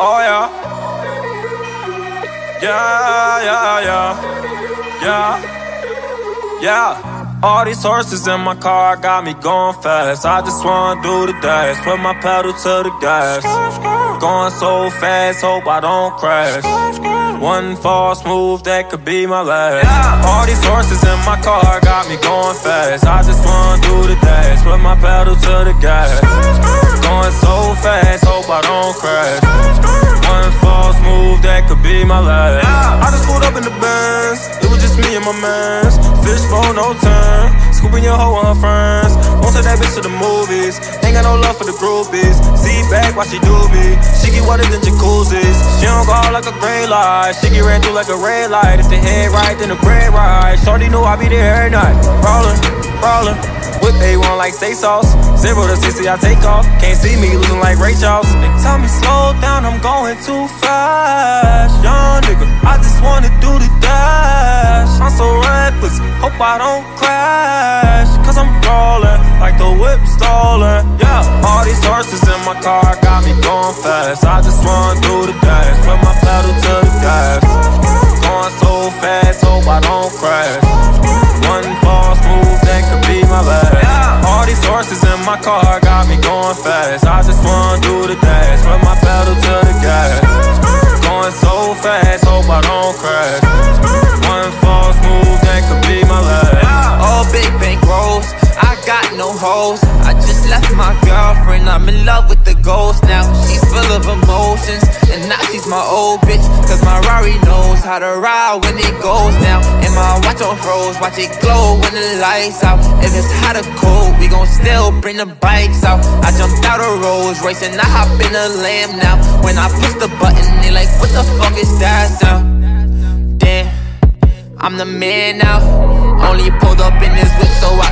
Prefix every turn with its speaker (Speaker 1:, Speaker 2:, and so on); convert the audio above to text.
Speaker 1: Oh yeah. Yeah, yeah, yeah. Yeah. Yeah. All these horses in my car got me going fast. I just wanna do the dash, put my pedal to the gas. Going so fast, hope I don't crash. One false move that could be my last. Yeah. All these horses in my car got me going fast. I just wanna do the dash, put my pedal to the gas. Be my last. I just pulled up in the Benz, it was just me and my mans. Fishbowl, no turn. Scooping your hoe on her friends. Won't take that bitch to the movies. Ain't got no love for the groupies. See back while she do me. She get wetter than jacuzzis. She don't go out like a gray light. She get ran through like a red light. If the head right, then the bread right. Shorty knew I be there every night. Rollin', rollin'. Whip A1 like steak sauce. Zero to 60, I take off. Can't see me losing like Ray Charles. They tell me slow down, I'm going too fast. Young nigga, I just wanna do the dash. I'm so reckless, hope I don't crash. Cause I'm rolling like the whip stolen. Yeah, all these horses in my car got me going fast. I just wanna do the dash. My car got me going fast. I just wanna do the dash, put my pedal to the gas. Going so fast, hope I don't crash. One false move that could be my last.
Speaker 2: All big bank rolls, I got no hoes. I just left my girlfriend, I'm in love with the ghost now. She's full of emotions, and now she's my old bitch. Cause my Rari knows how to ride when it goes down. And my watch on froze, watch it glow when the lights out. If it's hot or cold, still bring the bikes out. I jumped out of Rolls Royce and I hop in a lamb now. When I push the button, they like, what the fuck is that sound? Damn. I'm the man now. Only pulled up in this whip so I